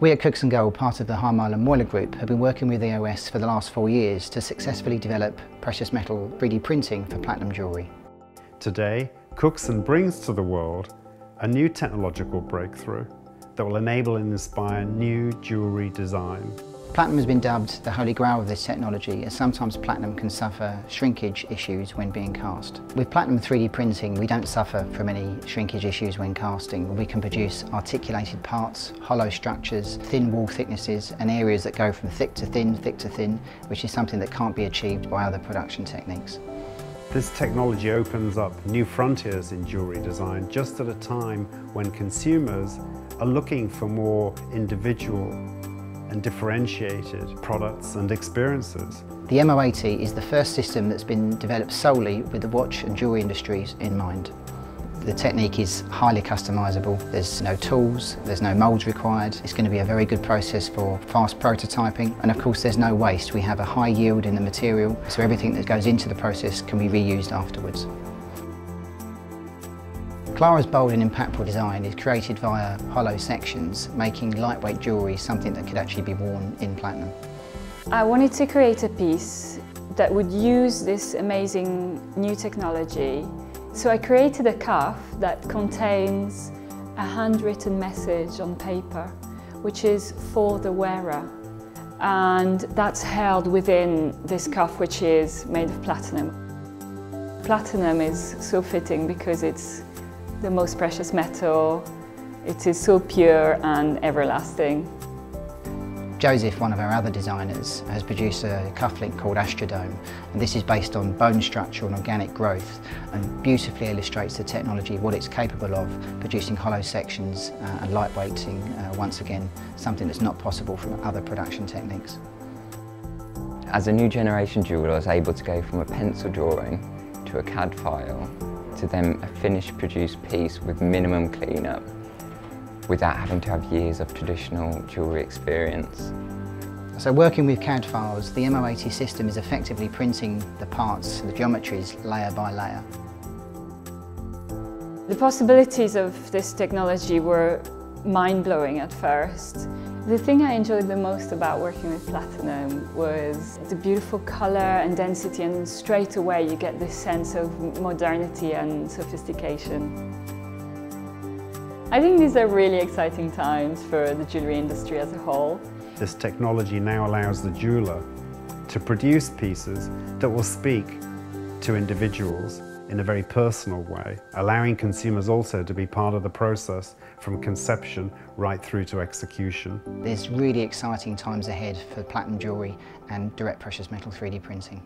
We at Cooksongold, part of the Heimerle and Meule Group, have been working with EOS for the last four years to successfully develop precious metal 3D printing for platinum jewellery. Today, Cookson brings to the world a new technological breakthrough that will enable and inspire new jewellery design. Platinum has been dubbed the holy grail of this technology as sometimes platinum can suffer shrinkage issues when being cast. With platinum 3D printing we don't suffer from any shrinkage issues when casting. We can produce articulated parts, hollow structures, thin wall thicknesses and areas that go from thick to thin, thick to thin, which is something that can't be achieved by other production techniques. This technology opens up new frontiers in jewellery design just at a time when consumers are looking for more individual and differentiated products and experiences. The M 080 is the first system that's been developed solely with the watch and jewellery industries in mind. The technique is highly customisable, there's no tools, there's no moulds required, it's going to be a very good process for fast prototyping and of course there's no waste, we have a high yield in the material so everything that goes into the process can be reused afterwards. Clara's bold and impactful design is created via hollow sections, making lightweight jewellery something that could actually be worn in platinum. I wanted to create a piece that would use this amazing new technology. So I created a cuff that contains a handwritten message on paper, which is for the wearer. And that's held within this cuff, which is made of platinum. Platinum is so fitting because it's the most precious metal. It is so pure and everlasting. Joseph, one of our other designers, has produced a cufflink called Astrodome and this is based on bone structure and organic growth and beautifully illustrates the technology, what it's capable of, producing hollow sections uh, and lightweighting, uh, once again, something that's not possible from other production techniques. As a new generation jeweller, I was able to go from a pencil drawing to a CAD file to them a finished produced piece with minimum cleanup without having to have years of traditional jewellery experience. So working with CAD files, the M 080 system is effectively printing the parts, the geometries, layer by layer. The possibilities of this technology were mind-blowing at first. The thing I enjoyed the most about working with platinum was the beautiful colour and density and straight away you get this sense of modernity and sophistication. I think these are really exciting times for the jewellery industry as a whole. This technology now allows the jeweller to produce pieces that will speak to individuals in a very personal way, allowing consumers also to be part of the process from conception right through to execution. There's really exciting times ahead for platinum jewellery and direct precious metal 3D printing.